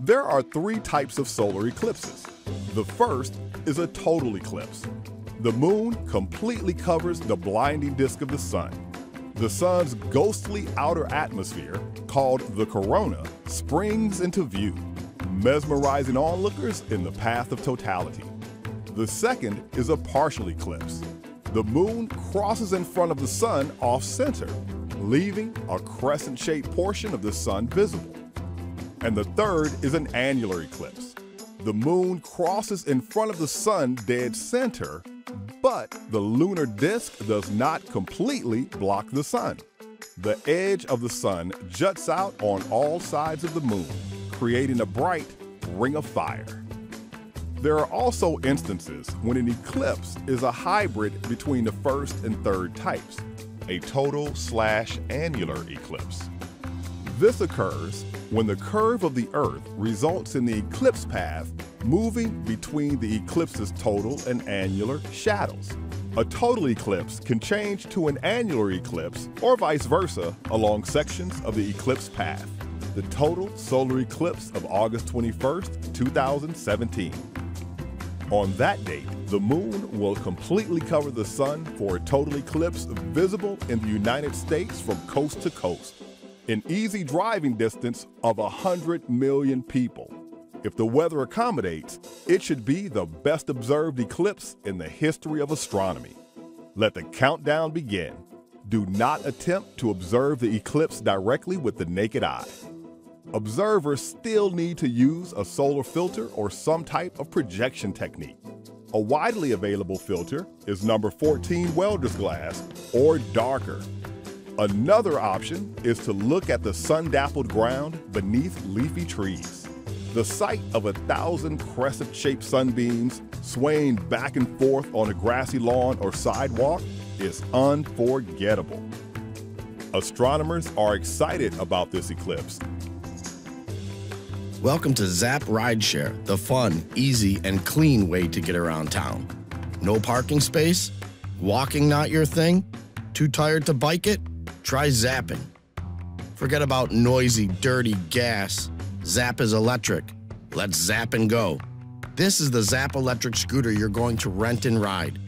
There are three types of solar eclipses. The first is a total eclipse. The moon completely covers the blinding disk of the sun. The sun's ghostly outer atmosphere, called the corona, springs into view, mesmerizing onlookers in the path of totality. The second is a partial eclipse. The moon crosses in front of the sun off center, leaving a crescent shaped portion of the sun visible. And the third is an annular eclipse. The moon crosses in front of the sun dead center, but the lunar disk does not completely block the sun. The edge of the sun juts out on all sides of the moon, creating a bright ring of fire. There are also instances when an eclipse is a hybrid between the first and third types, a total slash annular eclipse. This occurs when the curve of the Earth results in the eclipse path moving between the eclipse's total and annular shadows. A total eclipse can change to an annular eclipse or vice versa along sections of the eclipse path. The total solar eclipse of August 21st, 2017. On that date, the moon will completely cover the sun for a total eclipse visible in the United States from coast to coast, in easy driving distance of 100 million people. If the weather accommodates, it should be the best observed eclipse in the history of astronomy. Let the countdown begin. Do not attempt to observe the eclipse directly with the naked eye. Observers still need to use a solar filter or some type of projection technique. A widely available filter is number 14 welder's glass or darker. Another option is to look at the sun-dappled ground beneath leafy trees. The sight of a thousand crescent-shaped sunbeams swaying back and forth on a grassy lawn or sidewalk is unforgettable. Astronomers are excited about this eclipse Welcome to Zapp Rideshare, the fun, easy, and clean way to get around town. No parking space? Walking not your thing? Too tired to bike it? Try zapping. Forget about noisy, dirty gas. Zapp is electric. Let's zap and go. This is the Zapp electric scooter you're going to rent and ride.